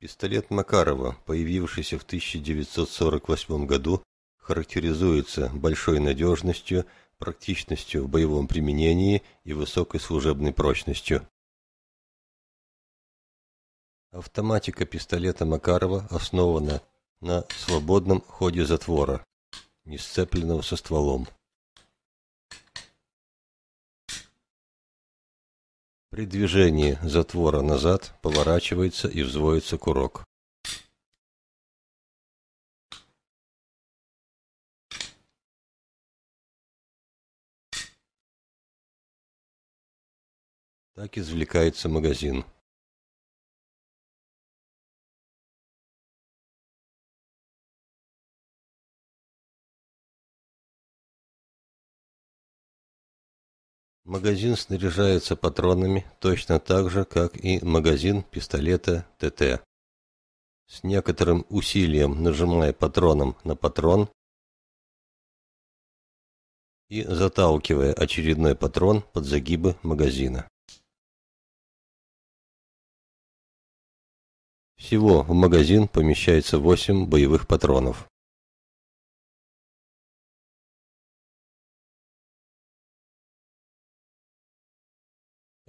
Пистолет Макарова, появившийся в 1948 году, характеризуется большой надежностью, практичностью в боевом применении и высокой служебной прочностью. Автоматика пистолета Макарова основана на свободном ходе затвора, не сцепленного со стволом. При движении затвора назад поворачивается и взводится курок. Так извлекается магазин. Магазин снаряжается патронами точно так же, как и магазин пистолета ТТ. С некоторым усилием нажимая патроном на патрон и заталкивая очередной патрон под загибы магазина. Всего в магазин помещается 8 боевых патронов.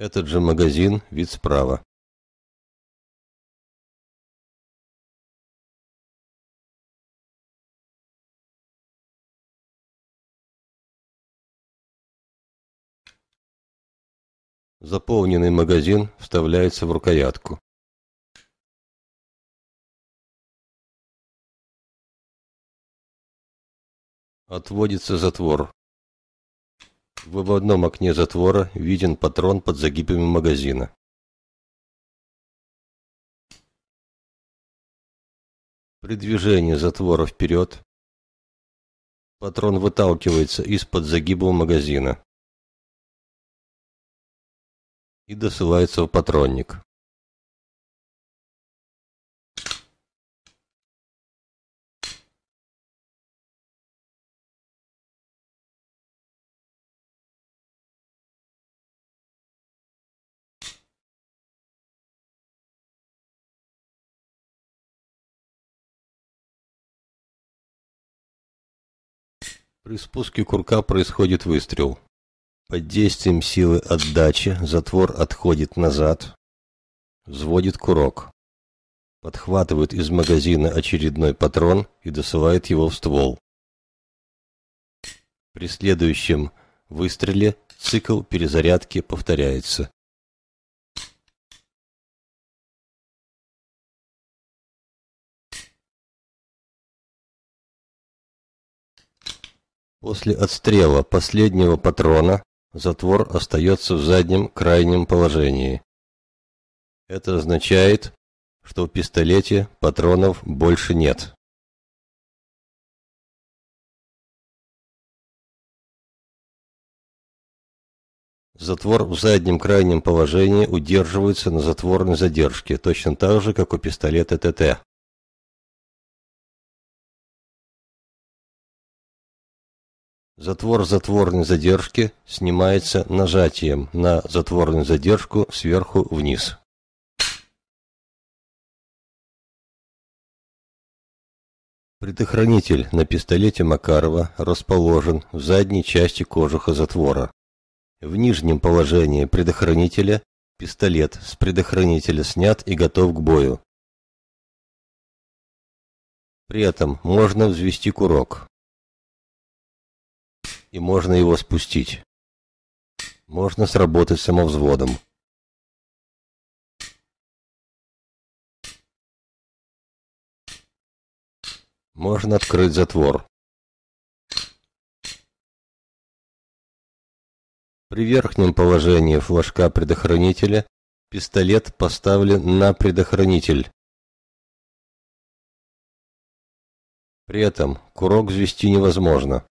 Этот же магазин, вид справа. Заполненный магазин вставляется в рукоятку. Отводится затвор. В выводном окне затвора виден патрон под загибами магазина. При движении затвора вперед патрон выталкивается из-под загиба магазина и досылается в патронник. При спуске курка происходит выстрел. Под действием силы отдачи затвор отходит назад, взводит курок, подхватывает из магазина очередной патрон и досылает его в ствол. При следующем выстреле цикл перезарядки повторяется. После отстрела последнего патрона затвор остается в заднем крайнем положении. Это означает, что в пистолете патронов больше нет. Затвор в заднем крайнем положении удерживается на затворной задержке, точно так же, как у пистолета ТТ. Затвор затворной задержки снимается нажатием на затворную задержку сверху вниз. Предохранитель на пистолете Макарова расположен в задней части кожуха затвора. В нижнем положении предохранителя пистолет с предохранителя снят и готов к бою. При этом можно взвести курок и можно его спустить. Можно сработать самовзводом. Можно открыть затвор. При верхнем положении флажка предохранителя пистолет поставлен на предохранитель. При этом курок взвести невозможно.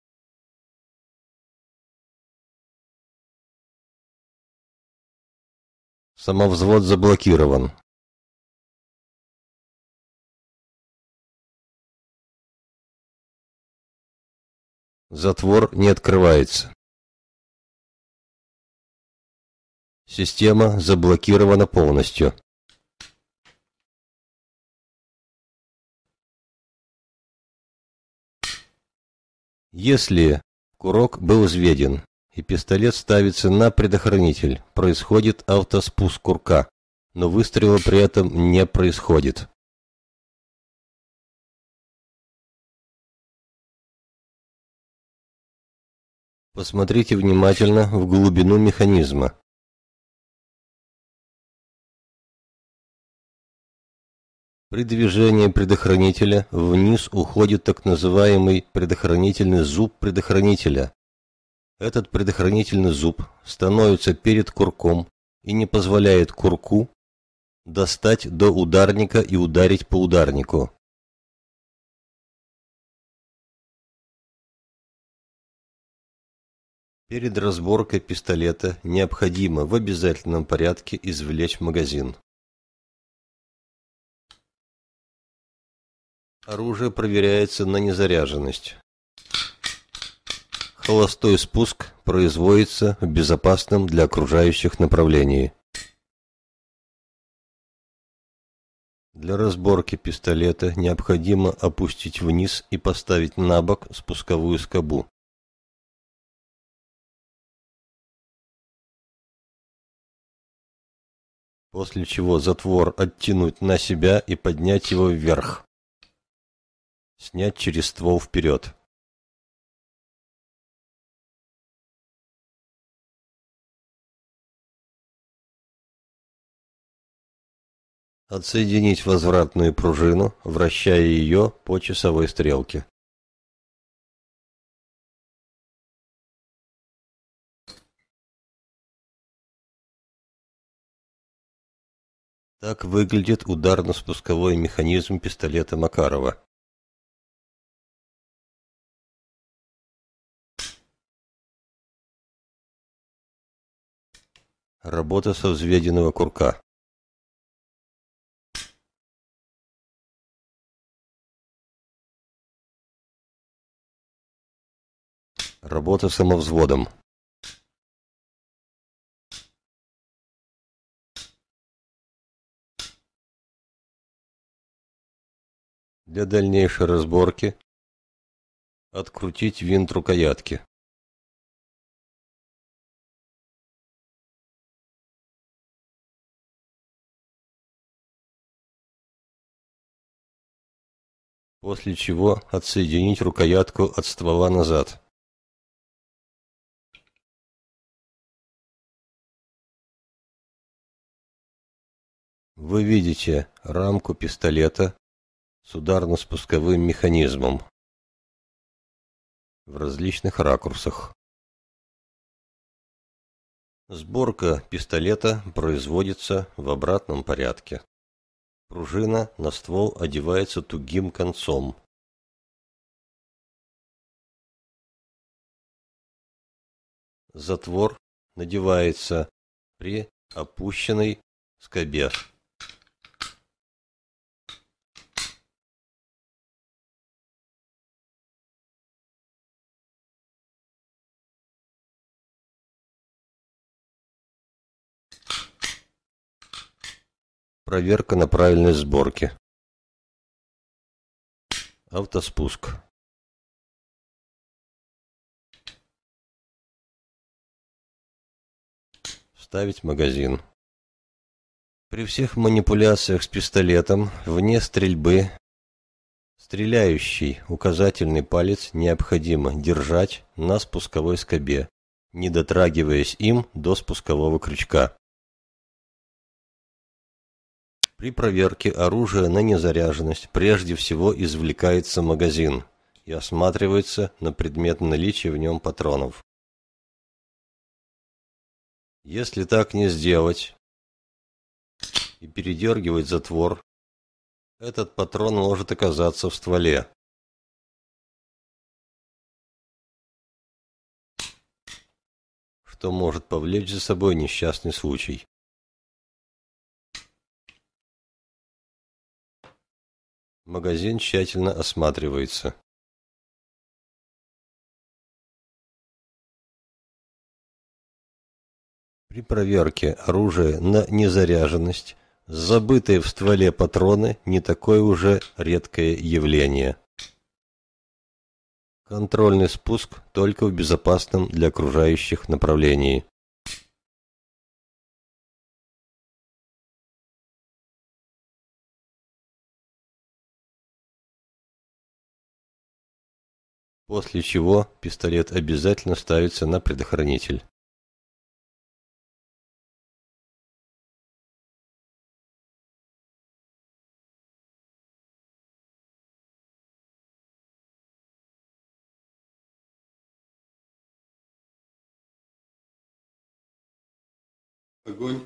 Самовзвод заблокирован. Затвор не открывается. Система заблокирована полностью. Если курок был взведен, и пистолет ставится на предохранитель, происходит автоспуск курка, но выстрела при этом не происходит. Посмотрите внимательно в глубину механизма. При движении предохранителя вниз уходит так называемый предохранительный зуб предохранителя. Этот предохранительный зуб становится перед курком и не позволяет курку достать до ударника и ударить по ударнику. Перед разборкой пистолета необходимо в обязательном порядке извлечь магазин. Оружие проверяется на незаряженность. Холостой спуск производится в безопасном для окружающих направлении. Для разборки пистолета необходимо опустить вниз и поставить на бок спусковую скобу. после чего затвор оттянуть на себя и поднять его вверх. Снять через ствол вперед. Отсоединить возвратную пружину, вращая ее по часовой стрелке. Так выглядит ударно-спусковой механизм пистолета Макарова. Работа со взведенного курка. Работа самовзводом. Для дальнейшей разборки открутить винт рукоятки. После чего отсоединить рукоятку от ствола назад. Вы видите рамку пистолета с ударно-спусковым механизмом в различных ракурсах. Сборка пистолета производится в обратном порядке. Пружина на ствол одевается тугим концом. Затвор надевается при опущенной скобе. Проверка на правильность сборки. Автоспуск. Ставить магазин. При всех манипуляциях с пистолетом, вне стрельбы, стреляющий указательный палец необходимо держать на спусковой скобе, не дотрагиваясь им до спускового крючка. При проверке оружия на незаряженность прежде всего извлекается магазин и осматривается на предмет наличия в нем патронов. Если так не сделать и передергивать затвор, этот патрон может оказаться в стволе. что может повлечь за собой несчастный случай. Магазин тщательно осматривается. При проверке оружия на незаряженность забытые в стволе патроны не такое уже редкое явление. Контрольный спуск только в безопасном для окружающих направлении. После чего пистолет обязательно ставится на предохранитель. Огонь.